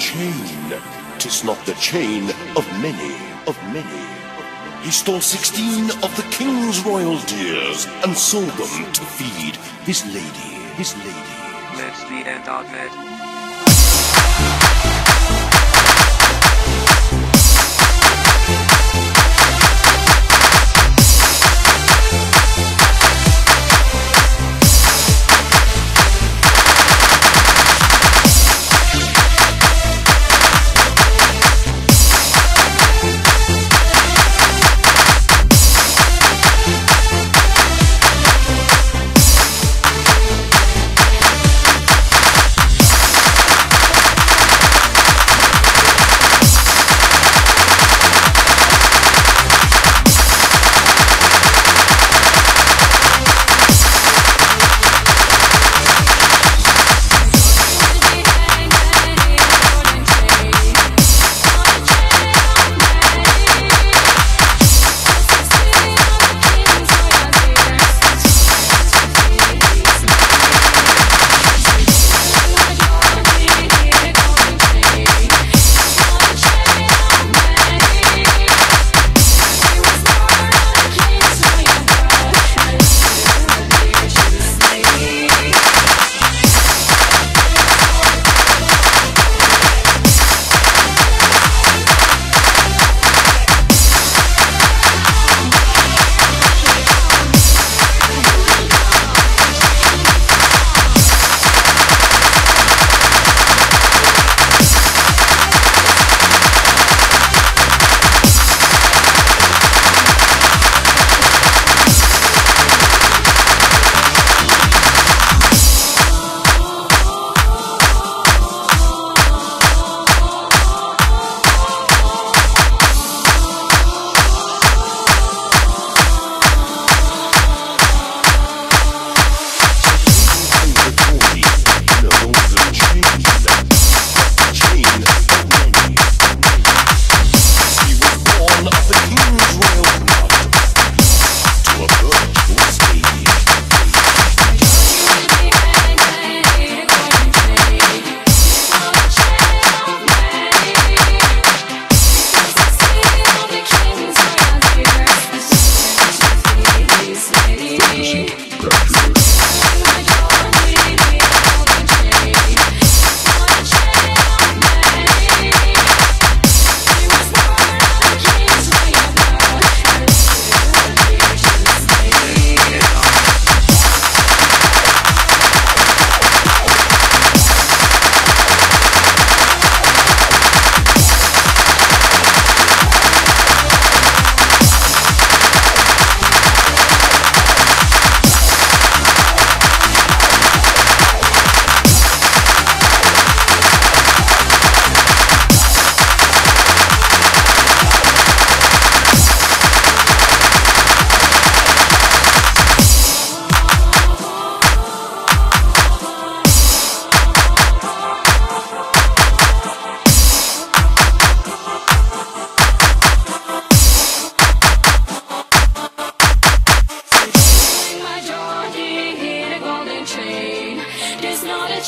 chain. Tis not the chain of many, of many. He stole sixteen of the king's royal deers and sold them to feed his lady, his lady. The end of it.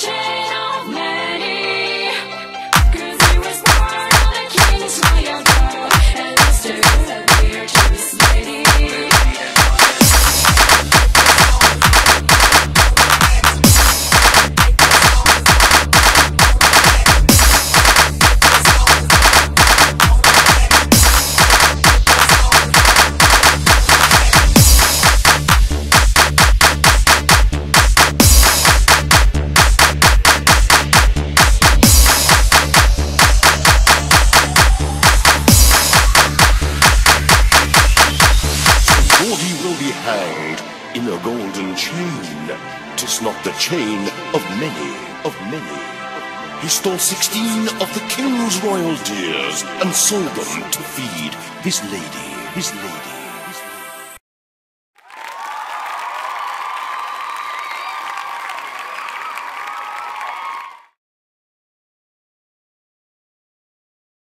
change. In a golden chain. Tis not the chain of many, of many. He stole sixteen of the king's royal deers and sold them to feed his lady, his lady.